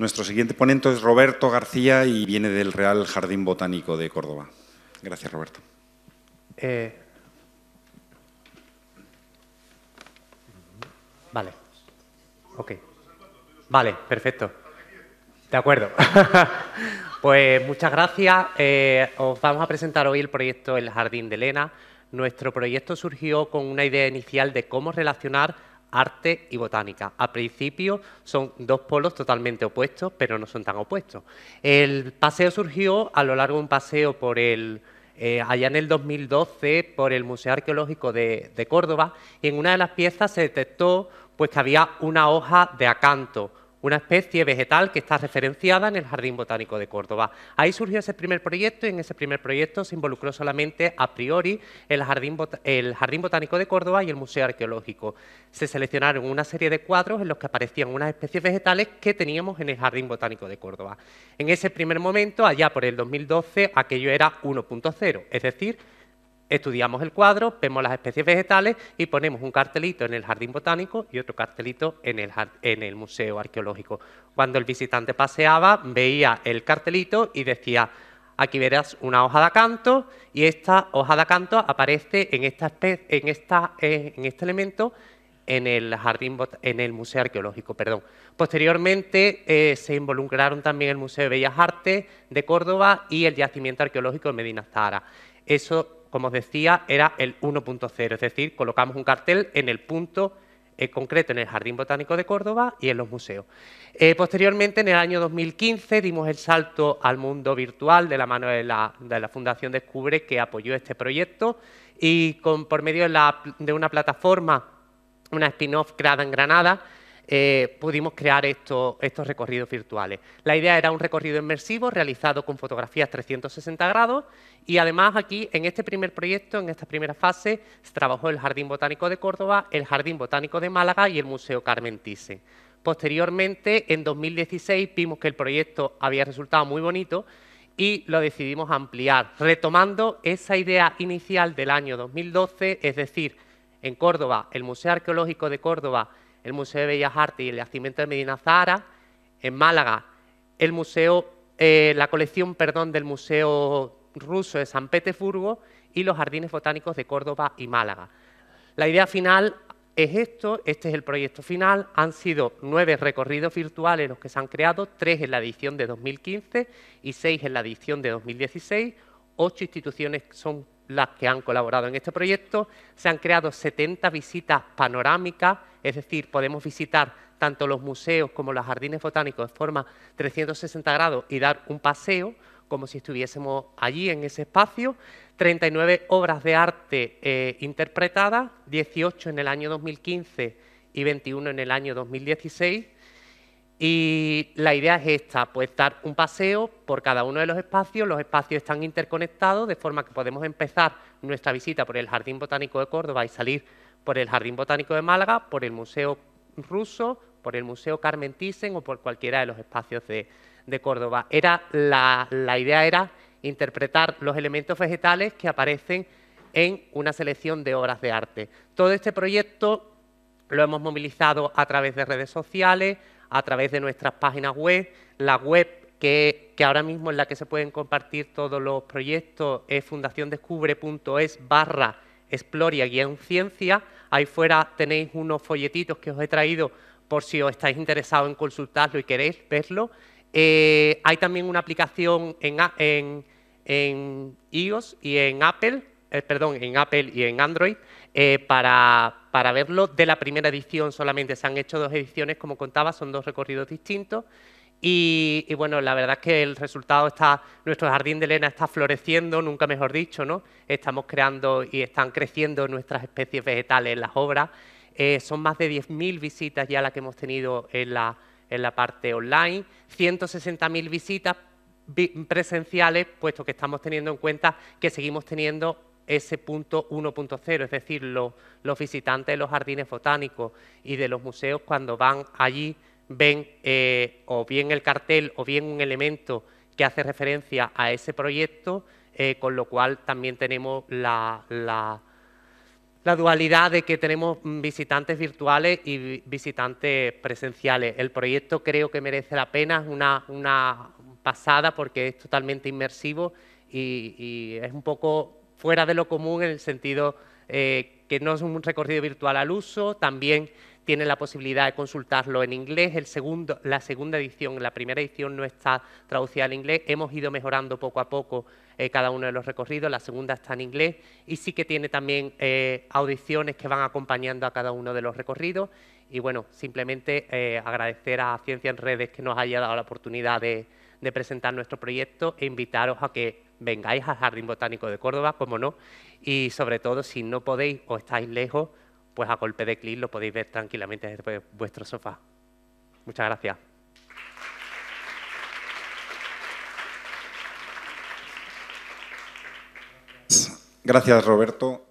Nuestro siguiente ponente es Roberto García y viene del Real Jardín Botánico de Córdoba. Gracias, Roberto. Eh, vale. Ok. Vale, perfecto. De acuerdo. pues muchas gracias. Eh, os vamos a presentar hoy el proyecto El Jardín de Elena. Nuestro proyecto surgió con una idea inicial de cómo relacionar arte y botánica. Al principio son dos polos totalmente opuestos, pero no son tan opuestos. El paseo surgió a lo largo de un paseo por el, eh, allá en el 2012 por el Museo Arqueológico de, de, Córdoba y en una de las piezas se detectó pues, que había una hoja de acanto, una especie vegetal que está referenciada en el Jardín Botánico de Córdoba. Ahí surgió ese primer proyecto y en ese primer proyecto se involucró solamente a priori el Jardín, Botánico de Córdoba y el Museo Arqueológico. Se seleccionaron una serie de cuadros en los que aparecían unas especies vegetales que teníamos en el Jardín Botánico de Córdoba. En ese primer momento, allá por el 2012, aquello era 1.0, es decir, estudiamos el cuadro, vemos las especies vegetales y ponemos un cartelito en el jardín botánico y otro cartelito en el, en el museo arqueológico. Cuando el visitante paseaba, veía el cartelito y decía, aquí verás una hoja de acanto y esta hoja de acanto aparece en, esta en, esta, eh, en este elemento en el, jardín, en el Museo Arqueológico. Perdón. Posteriormente eh, se involucraron también el Museo de Bellas Artes de Córdoba y el Yacimiento Arqueológico de Medina Zahara. Eso como os decía, era el 1.0, es decir, colocamos un cartel en el punto eh, concreto en el Jardín Botánico de Córdoba y en los museos. Eh, posteriormente, en el año 2015, dimos el salto al mundo virtual de la mano de la, Fundación Descubre, que apoyó este proyecto, y por medio de una plataforma, una spin-off creada en Granada, eh, pudimos crear estos recorridos virtuales. La idea era un recorrido inmersivo realizado con fotografías 360 grados y además aquí, en este primer proyecto, en esta primera fase, se trabajó el Jardín Botánico de Córdoba, el Jardín Botánico de Málaga y el Museo Carmen Thyssen. Posteriormente, en 2016, vimos que el proyecto había resultado muy bonito y lo decidimos ampliar, retomando esa idea inicial del año 2012, es decir, en Córdoba, el Museo Arqueológico de Córdoba el Museo de Bellas Artes y el Yacimiento de Medina Zahara, en Málaga, el museo, eh, la colección perdón, del Museo Ruso de San Petersburgo y los Jardines Botánicos de Córdoba y Málaga. La idea final es esto, este es el proyecto final, han sido nueve recorridos virtuales los que se han creado, tres en la edición de 2015 y seis en la edición de 2016, ocho instituciones son las que han colaborado en este proyecto, se han creado 70 visitas panorámicas, es decir, podemos visitar tanto los museos como los jardines botánicos de forma 360 grados y dar un paseo, como si estuviésemos allí en ese espacio, 39 obras de arte eh, interpretadas, 18 en el año 2015 y 21 en el año 2016, y la idea es esta, pues dar un paseo por cada uno de los espacios, los espacios están interconectados de forma que podemos empezar nuestra visita por el Jardín Botánico de Córdoba y salir por el Jardín Botánico de Málaga, por el Museo Ruso, por el Museo Carmen Thyssen o por cualquiera de los espacios de, Córdoba. Era la, idea era interpretar los elementos vegetales que aparecen en una selección de obras de arte. Todo este proyecto lo hemos movilizado a través de redes sociales, a través de nuestras páginas web. La web que, ahora mismo es la que se pueden compartir todos los proyectos es fundaciondescubre.es barra exploria-ciencia. Ahí fuera tenéis unos folletitos que os he traído por si os estáis interesados en consultarlo y queréis verlo. Eh, hay también una aplicación en, en, en iOS y en Apple, eh, perdón, en Apple y en Android, eh, para, verlo. De la primera edición solamente se han hecho dos ediciones, como contaba, son dos recorridos distintos. Y, bueno, la verdad es que el resultado está, nuestro jardín de Elena está floreciendo, nunca mejor dicho, ¿no? Estamos creando y están creciendo nuestras especies vegetales en las obras. Eh, son más de 10.000 visitas ya las que hemos tenido en la, en la parte online, 160.000 visitas presenciales, puesto que estamos teniendo en cuenta que seguimos teniendo ese punto 1.0, es decir, los visitantes de los jardines botánicos y de los museos cuando van allí ven eh, o bien el cartel o bien un elemento que hace referencia a ese proyecto, eh, con lo cual también tenemos la, la dualidad de que tenemos visitantes virtuales y visitantes presenciales. El proyecto creo que merece la pena, es una, una pasada porque es totalmente inmersivo y, es un poco fuera de lo común en el sentido eh, que no es un recorrido virtual al uso, también tiene la posibilidad de consultarlo en inglés. El segundo, la segunda edición, la primera edición no está traducida al inglés. Hemos ido mejorando poco a poco eh, cada uno de los recorridos. La segunda está en inglés y sí que tiene también eh, audiciones que van acompañando a cada uno de los recorridos. Y bueno, simplemente eh, agradecer a Ciencia en Redes que nos haya dado la oportunidad de presentar nuestro proyecto e invitaros a que vengáis al Jardín Botánico de Córdoba, como no, y sobre todo si no podéis o estáis lejos, pues a golpe de clic lo podéis ver tranquilamente desde vuestro sofá. Muchas gracias. Gracias, Roberto.